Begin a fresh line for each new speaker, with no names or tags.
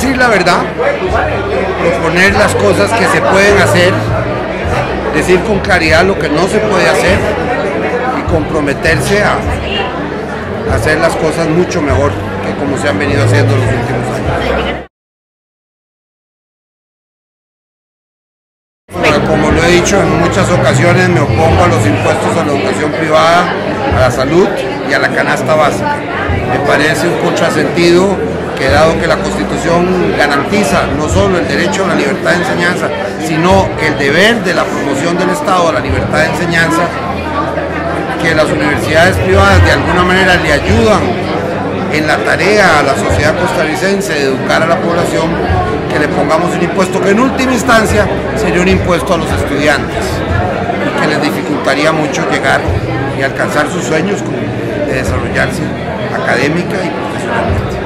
decir la verdad, proponer las cosas que se pueden hacer, decir con claridad lo que no se puede hacer y comprometerse a hacer las cosas mucho mejor que como se han venido haciendo los últimos años. como lo he dicho en muchas ocasiones, me opongo a los impuestos a la educación privada, a la salud y a la canasta básica. Me parece un contrasentido que dado que la Constitución garantiza no solo el derecho a la libertad de enseñanza, sino el deber de la promoción del Estado a la libertad de enseñanza, que las universidades privadas de alguna manera le ayudan en la tarea a la sociedad costarricense de educar a la población, que le pongamos un impuesto que en última instancia sería un impuesto a los estudiantes y que les dificultaría mucho llegar y alcanzar sus sueños de desarrollarse académica y profesionalmente.